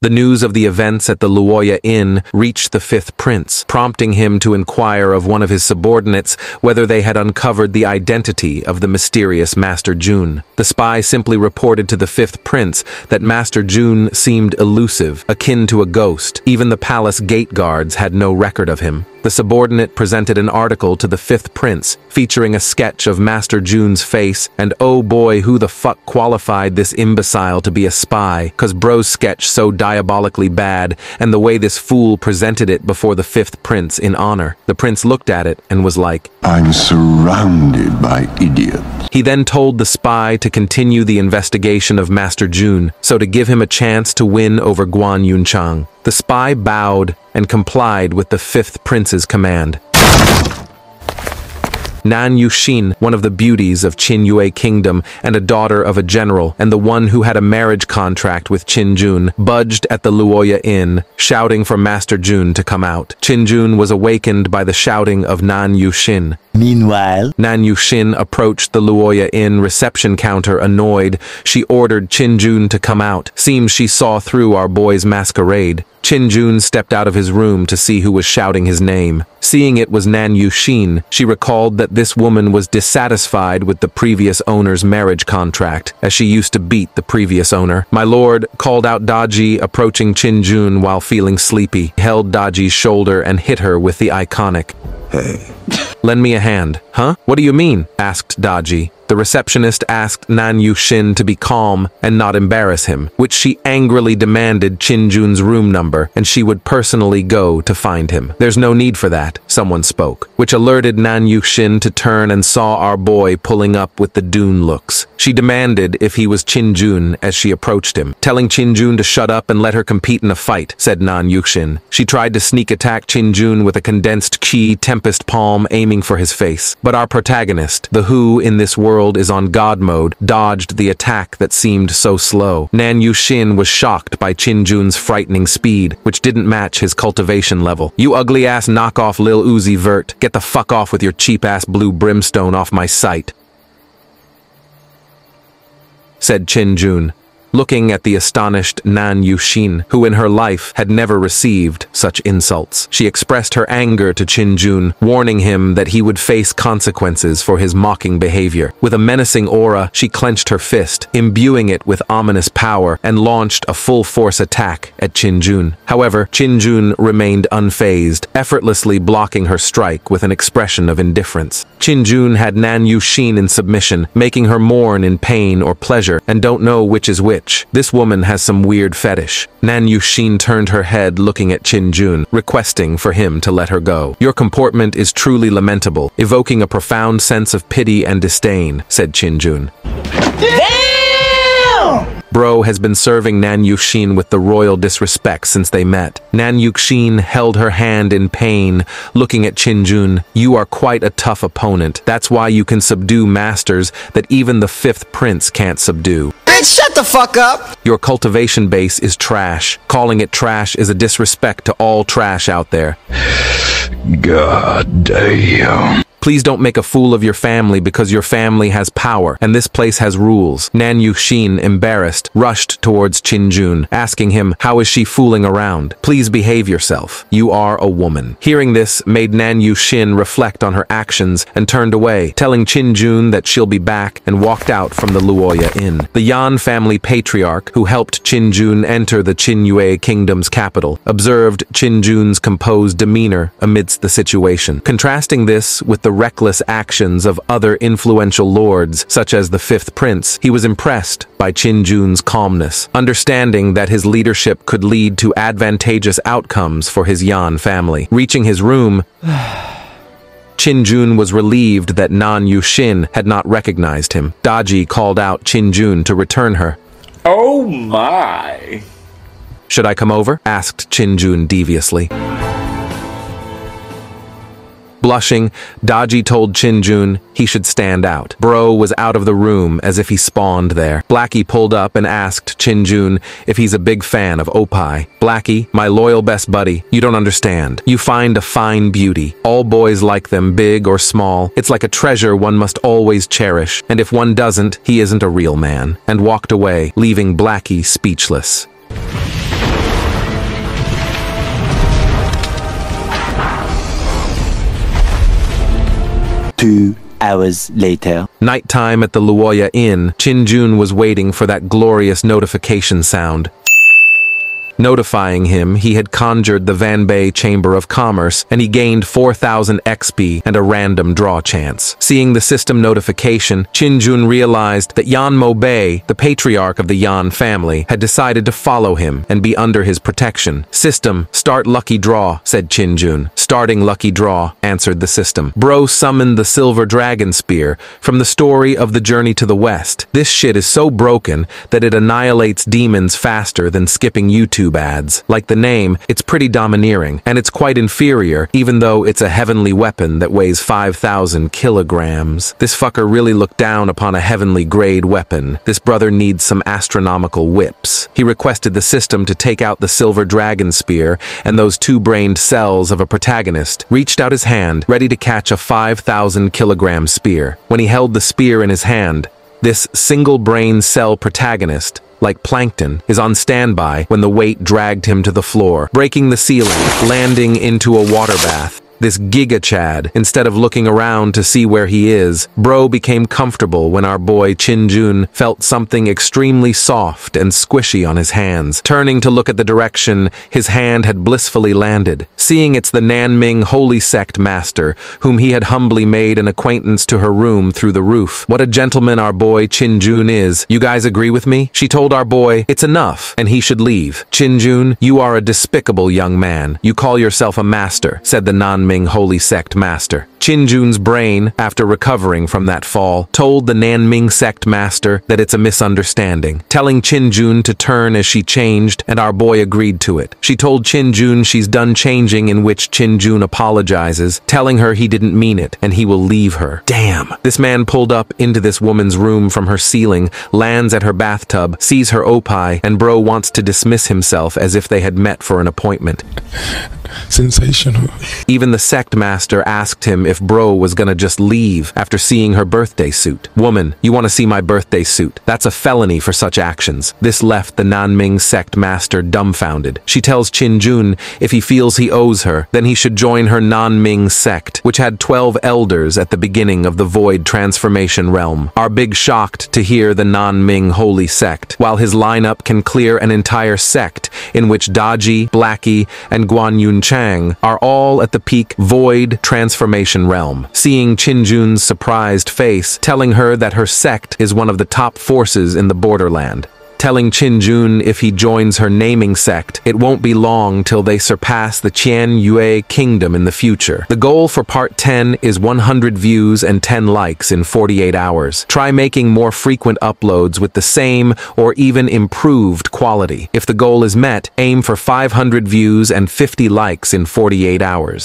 The news of the events at the Luoya Inn reached the fifth prince, prompting him to inquire of one of his subordinates whether they had uncovered the identity of the mysterious Master Jun. The spy simply reported to the fifth prince that Master Jun seemed elusive, akin to a ghost. Even the palace gate guards had no record of him. The subordinate presented an article to the fifth prince, featuring a sketch of Master Jun's face, and oh boy, who the fuck qualified this imbecile to be a spy, cause bro's sketch so diabolically bad, and the way this fool presented it before the fifth prince in honor. The prince looked at it and was like, I'm surrounded by idiots. He then told the spy to continue the investigation of Master Jun, so to give him a chance to win over Guan Yunchang. The spy bowed and complied with the fifth prince's command. Nan Yuxin, one of the beauties of Qin Yue Kingdom and a daughter of a general, and the one who had a marriage contract with Qin Jun, budged at the Luoya Inn, shouting for Master Jun to come out. Qin Jun was awakened by the shouting of Nan Yuxin. Meanwhile, Nan Yuxin approached the Luoya Inn reception counter annoyed. She ordered Qin Jun to come out. Seems she saw through our boy's masquerade. Qin Jun stepped out of his room to see who was shouting his name. Seeing it was Nan Yuxin, she recalled that this woman was dissatisfied with the previous owner's marriage contract, as she used to beat the previous owner. My lord called out Daji, approaching Qin Jun while feeling sleepy, held Daji's shoulder and hit her with the iconic. Hey, Lend me a hand. Huh? What do you mean? asked Daji. The receptionist asked Nan Yuxin to be calm and not embarrass him, which she angrily demanded Qin Jun's room number, and she would personally go to find him. There's no need for that, someone spoke, which alerted Nan Yuxin to turn and saw our boy pulling up with the Dune looks. She demanded if he was Qin Jun as she approached him, telling Qin Jun to shut up and let her compete in a fight, said Nan Yuxin. She tried to sneak attack Qin Jun with a condensed Qi tempest palm aiming for his face, but our protagonist, the who in this world is on God mode, dodged the attack that seemed so slow. Nan Yuxin was shocked by Qin Jun's frightening speed, which didn't match his cultivation level. You ugly ass knockoff Lil Uzi Vert, get the fuck off with your cheap ass blue brimstone off my sight. Said Qin Jun looking at the astonished Nan Yuxin, who in her life had never received such insults. She expressed her anger to Qin Jun, warning him that he would face consequences for his mocking behavior. With a menacing aura, she clenched her fist, imbuing it with ominous power, and launched a full-force attack at Qin Jun. However, Qin Jun remained unfazed, effortlessly blocking her strike with an expression of indifference. Qin Jun had Nan Yuxin in submission, making her mourn in pain or pleasure, and don't know which is which. This woman has some weird fetish. Nan Yuxin turned her head looking at Qin Jun, requesting for him to let her go. Your comportment is truly lamentable, evoking a profound sense of pity and disdain, said Qin Jun. Bro has been serving Nan Yuxin with the royal disrespect since they met. Nan Yuxin held her hand in pain, looking at Qin Jun. You are quite a tough opponent. That's why you can subdue masters that even the fifth prince can't subdue. Bitch, shut the fuck up! Your cultivation base is trash. Calling it trash is a disrespect to all trash out there. god damn. Please don't make a fool of your family because your family has power and this place has rules. Nan Yuxin, embarrassed, rushed towards Qin Jun, asking him, how is she fooling around? Please behave yourself. You are a woman. Hearing this made Nan Yuxin reflect on her actions and turned away, telling Qin Jun that she'll be back and walked out from the Luoya Inn. The Yan family patriarch, who helped Qin Jun enter the Qin Yue kingdom's capital, observed Qin Jun's composed demeanor amidst the situation. Contrasting this with the reckless actions of other influential lords, such as the Fifth Prince, he was impressed by Qin Jun's calmness, understanding that his leadership could lead to advantageous outcomes for his Yan family. Reaching his room, Qin Jun was relieved that Nan Yuxin had not recognized him. Daji called out Qin Jun to return her. Oh my. Should I come over? asked Qin Jun deviously. Blushing, Daji told Qin Jun he should stand out. Bro was out of the room as if he spawned there. Blackie pulled up and asked Qin Jun if he's a big fan of Opie. Blackie, my loyal best buddy, you don't understand. You find a fine beauty. All boys like them, big or small. It's like a treasure one must always cherish, and if one doesn't, he isn't a real man. And walked away, leaving Blackie speechless. Two hours later. Nighttime at the Luoya Inn, Qin Jun was waiting for that glorious notification sound. Notifying him, he had conjured the Van Bay Chamber of Commerce, and he gained 4,000 XP and a random draw chance. Seeing the system notification, Qin Jun realized that Yan Mo Bei, the patriarch of the Yan family, had decided to follow him and be under his protection. System, start lucky draw, said Qin Jun. Starting lucky draw, answered the system. Bro summoned the silver dragon spear from the story of the journey to the west. This shit is so broken that it annihilates demons faster than skipping YouTube Ads. Like the name, it's pretty domineering, and it's quite inferior, even though it's a heavenly weapon that weighs 5,000 kilograms. This fucker really looked down upon a heavenly grade weapon. This brother needs some astronomical whips. He requested the system to take out the silver dragon spear and those two-brained cells of a protagonist, reached out his hand, ready to catch a 5,000 kilogram spear. When he held the spear in his hand, this single brain cell protagonist like plankton, is on standby when the weight dragged him to the floor, breaking the ceiling, landing into a water bath. This Giga Chad, instead of looking around to see where he is, Bro became comfortable when our boy Qin Jun felt something extremely soft and squishy on his hands. Turning to look at the direction his hand had blissfully landed, seeing it's the Nanming Holy Sect master, whom he had humbly made an acquaintance to her room through the roof. What a gentleman our boy Qin Jun is. You guys agree with me? She told our boy, it's enough, and he should leave. Qin Jun, you are a despicable young man. You call yourself a master, said the Nan Nanming Holy Sect master. Qin Jun's brain, after recovering from that fall, told the Nanming sect master that it's a misunderstanding, telling Qin Jun to turn as she changed, and our boy agreed to it. She told Qin Jun she's done changing in which Qin Jun apologizes, telling her he didn't mean it, and he will leave her. Damn! This man pulled up into this woman's room from her ceiling, lands at her bathtub, sees her opie, and bro wants to dismiss himself as if they had met for an appointment. Sensational. Even the sect master asked him if Bro was gonna just leave after seeing her birthday suit. Woman, you wanna see my birthday suit? That's a felony for such actions. This left the Nanming sect master dumbfounded. She tells Qin Jun if he feels he owes her, then he should join her Nanming sect, which had 12 elders at the beginning of the Void Transformation Realm. Are big shocked to hear the Nanming Holy Sect, while his lineup can clear an entire sect in which Daji, Blackie, and Guan Yun Chang are all at the peak Void Transformation Realm. Seeing Qin Jun's surprised face, telling her that her sect is one of the top forces in the borderland telling Qin Jun if he joins her Nanming sect, it won't be long till they surpass the Qin Yue kingdom in the future. The goal for part 10 is 100 views and 10 likes in 48 hours. Try making more frequent uploads with the same or even improved quality. If the goal is met, aim for 500 views and 50 likes in 48 hours.